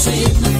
sweet